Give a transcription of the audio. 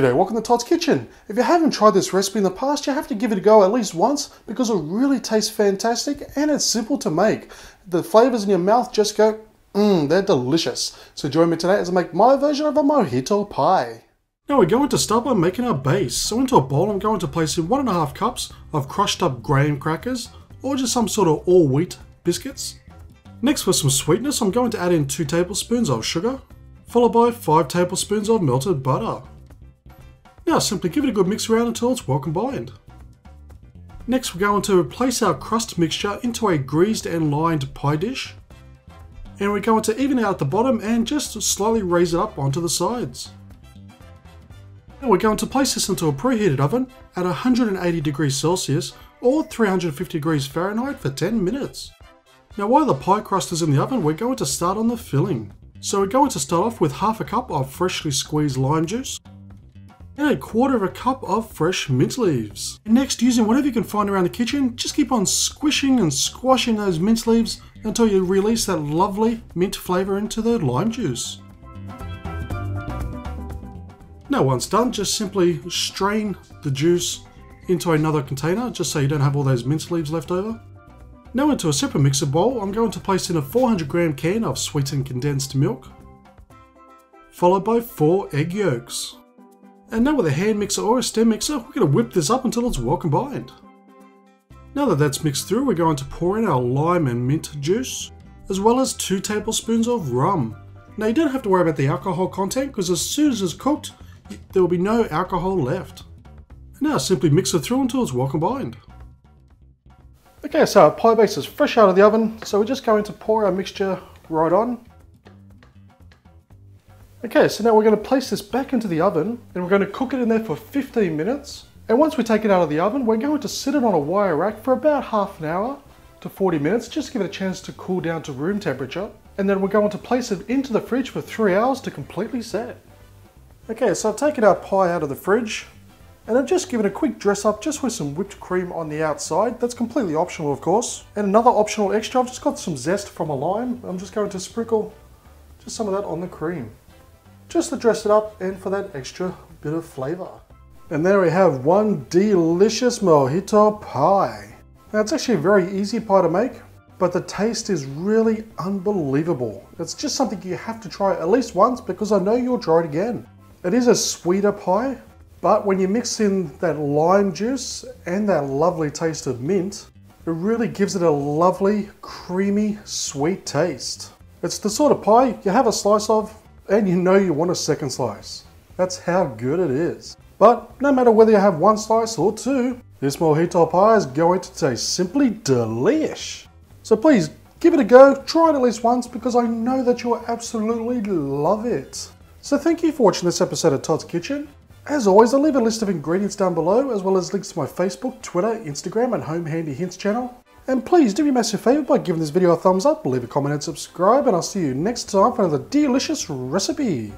G'day, welcome to Todd's Kitchen. If you haven't tried this recipe in the past, you have to give it a go at least once because it really tastes fantastic and it's simple to make. The flavors in your mouth just go, mmm, they're delicious. So join me today as I make my version of a mojito pie. Now we're going to start by making our base. So into a bowl I'm going to place in one and a half cups of crushed up graham crackers or just some sort of all wheat biscuits. Next for some sweetness I'm going to add in 2 tablespoons of sugar followed by 5 tablespoons of melted butter. Now simply give it a good mix around until it's well combined. Next we're going to place our crust mixture into a greased and lined pie dish. And we're going to even out the bottom and just slightly raise it up onto the sides. Now we're going to place this into a preheated oven at 180 degrees Celsius or 350 degrees Fahrenheit for 10 minutes. Now while the pie crust is in the oven, we're going to start on the filling. So we're going to start off with half a cup of freshly squeezed lime juice, and a quarter of a cup of fresh mint leaves. And Next, using whatever you can find around the kitchen, just keep on squishing and squashing those mint leaves until you release that lovely mint flavour into the lime juice. Now once done, just simply strain the juice into another container, just so you don't have all those mint leaves left over. Now into a separate mixer bowl, I'm going to place in a 400 gram can of sweetened condensed milk, followed by 4 egg yolks. And now with a hand mixer or a stand mixer, we're going to whip this up until it's well combined. Now that that's mixed through, we're going to pour in our lime and mint juice, as well as 2 tablespoons of rum. Now you don't have to worry about the alcohol content, because as soon as it's cooked, there will be no alcohol left. And now simply mix it through until it's well combined. Okay, so our pie base is fresh out of the oven, so we're just going to pour our mixture right on. Okay, so now we're going to place this back into the oven and we're going to cook it in there for 15 minutes. And once we take it out of the oven, we're going to sit it on a wire rack for about half an hour to 40 minutes, just give it a chance to cool down to room temperature. And then we're going to place it into the fridge for three hours to completely set. Okay, so I've taken our pie out of the fridge and I've just given a quick dress up just with some whipped cream on the outside. That's completely optional, of course. And another optional extra, I've just got some zest from a lime. I'm just going to sprinkle just some of that on the cream just to dress it up and for that extra bit of flavor. And there we have one delicious mojito pie. Now it's actually a very easy pie to make, but the taste is really unbelievable. It's just something you have to try at least once because I know you'll try it again. It is a sweeter pie, but when you mix in that lime juice and that lovely taste of mint, it really gives it a lovely, creamy, sweet taste. It's the sort of pie you have a slice of and you know you want a second slice. That's how good it is. But no matter whether you have one slice or two, this mojito pie is going to taste simply delish. So please give it a go, try it at least once because I know that you'll absolutely love it. So thank you for watching this episode of Todd's Kitchen. As always, I'll leave a list of ingredients down below, as well as links to my Facebook, Twitter, Instagram, and Home Handy Hints channel. And please do me a massive favour by giving this video a thumbs up, leave a comment and subscribe, and I'll see you next time for another delicious recipe.